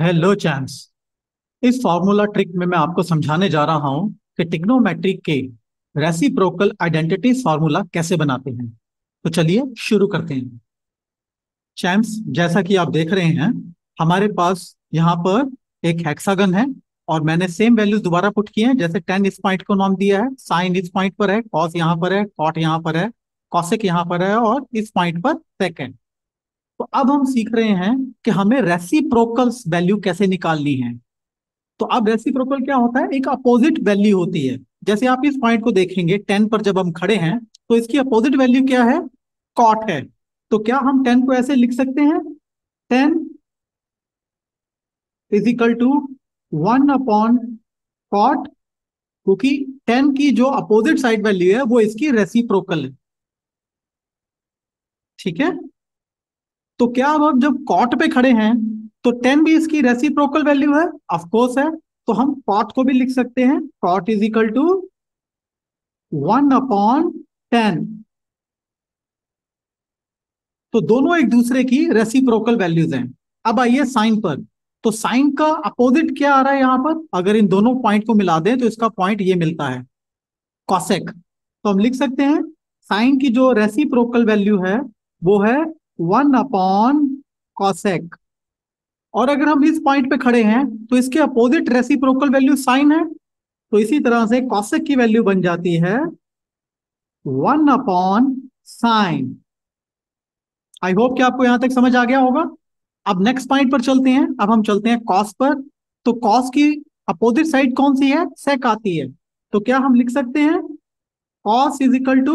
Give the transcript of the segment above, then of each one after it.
Hello चैम्स इस formula trick में मैं आपको समझाने जा रहा हूँ कि टिग्नोमेट्रिक के रेसिप्रोकल आइडेंटिटी फॉर्मूला कैसे बनाते हैं। तो चलिए शुरू करते हैं। चैम्स जैसा कि आप देख रहे हैं, हमारे पास यहाँ पर एक हेक्सागन है और मैंने सेम वैल्यूज़ दोबारा पुट किए हैं, जैसे टेन इस पॉइंट को नाम दिया है साइन इस पॉइंट पर है कॉस यहाँ पर है कॉट यहाँ पर है कॉसिक यहाँ पर है और इस पॉइंट पर सेकेंड तो अब हम सीख रहे हैं कि हमें रेसिप्रोकल वैल्यू कैसे निकालनी है। तो अब रेसिप्रोकल क्या होता है? एक अपोजिट वैल्यू होती है। जैसे आप इस पॉइंट को देखेंगे टेन पर जब हम खड़े हैं तो इसकी अपोजिट वैल्यू क्या है? कॉट है। तो क्या हम टेन को ऐसे लिख सकते हैं? Tan is equal to one upon cot क्योंकि टेन की जो अपोजिट साइड वैल्यू है, वो इसकी रेसिप्रोकल है। ठीक है? तो क्या अब जब कॉट पे खड़े हैं तो टेन भी इसकी रेसिप्रोकल वैल्यू है? ऑफकोर्स है। तो हम कॉट को भी लिख सकते हैं। Cot is equal to one upon tan तो दोनों एक दूसरे की रेसिप्रोकल वैल्यूज़ हैं। अब आइए साइन पर। तो साइन का अपोजिट क्या आ रहा है यहाँ पर? अगर इन दोनों पॉइंट को मिला दें तो इसका पॉइंट ये मिलता है। कॉसेक तो हम लिख सकते हैं, साइन की जो रेसिप्रोकल वैल्यू है, वो है वन अपॉन कॉसेक। और अगर हम इस पॉइंट पे खड़े हैं तो इसके अपोजिट रेसिप्रोकल वैल्यू साइन है तो इसी तरह से कॉसेक की वैल्यू बन जाती है one upon sine. I hope कि आपको यहाँ तक समझ आ गया होगा। अब नेक्स्ट पॉइंट पर चलते हैं। अब हम चलते हैं कॉस पर। तो कॉस की अपोजिट साइड कौन सी है? सेक आती है। तो क्या हम लिख सकते हैं? Cos is equal to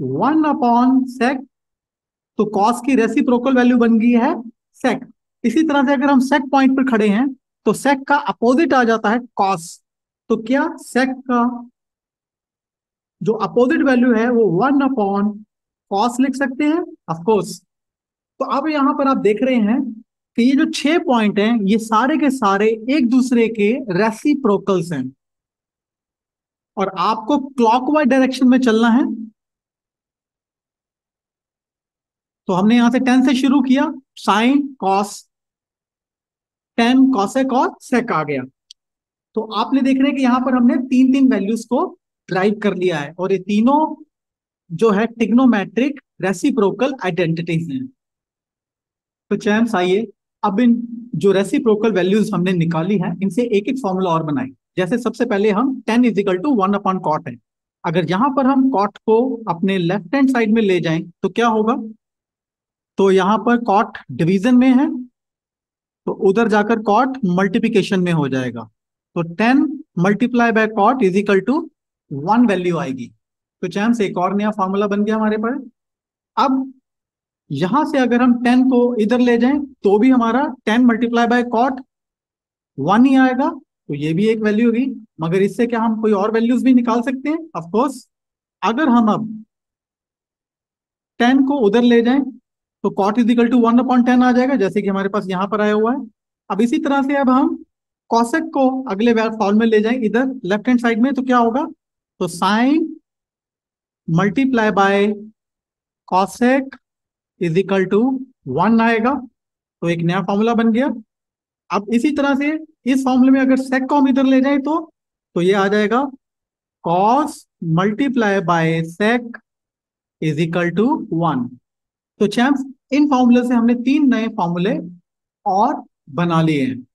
one upon sec तो कॉस की रेसिप्रोकल वैल्यू बन गई है सेक इसी तरह से अगर हम सेक पॉइंट पर खड़े हैं तो सेक का अपोजिट आ जाता है कॉस तो क्या सेक का जो अपोजिट वैल्यू है, वो वन अपॉन कॉस लिख सकते हैं? ऑफकोर्स तो अब यहाँ पर आप देख रहे हैं कि ये जो छह पॉइंट हैं, ये सारे के सारे एक दूसरे के रेसिप्रोकल्स हैं। और आपको क्लॉकवाइज डायरेक्शन में चलना है। तो हमने यहाँ से टेन से शुरू किया साइन कॉस टेन कॉसेक और सेक आ गया। तो आपने देख रहे हैं कि यहाँ पर हमने तीन तीन वैल्यूज़ को ड्राइव कर लिया है और ये तीनों जो है टिग्नोमेट्रिक रेसिप्रोकल आइडेंटिटीज हैं। तो चैम्स आइए, अब इन जो रेसिप्रोकल वैल्यूज़ हमने निकाली है, इनसे एक एक फॉर्मूला और बनाई जैसे सबसे पहले हम tan is equal to one upon cot है। अगर यहाँ पर हम कॉट को अपने लेफ़्ट हैंड साइड में ले जाएँ तो क्या होगा? तो यहाँ पर कॉट डिवीज़न में है तो उधर जाकर कॉट मल्टीप्लीकेशन में हो जाएगा। तो tan multiply by cot is equal to one value आएगी। तो चैन से एक और नया फॉर्मूला बन गया हमारे पास। अब यहाँ से अगर हम टेन को इधर ले जाएँ तो भी हमारा tan multiply by cot one ही आएगा। तो ये भी एक वैल्यू होगी। मगर इससे क्या हम कोई और वैल्यूज़ भी निकाल सकते हैं? ऑफकोर्स अगर हम अब टेन को उधर ले जाएँ तो cot is equal to one upon tan आ जाएगा, जैसे कि हमारे पास यहाँ पर आया हुआ है। अब इसी तरह से अब हम कॉसेक को अगले फॉर्म में ले जाएँ, इधर लेफ़्ट हैंड साइड में तो क्या होगा? तो sine multiply by cosec is equal to one आएगा तो एक नया फॉर्मूला बन गया। अब इसी तरह से इस फॉर्मूले में अगर सेक को हम इधर ले जाए तो तो ये आ जाएगा cos multiply by sec is equal to one तो चैम्प्स इन फॉर्मूले से हमने तीन नए फॉर्मूले और बना लिए हैं।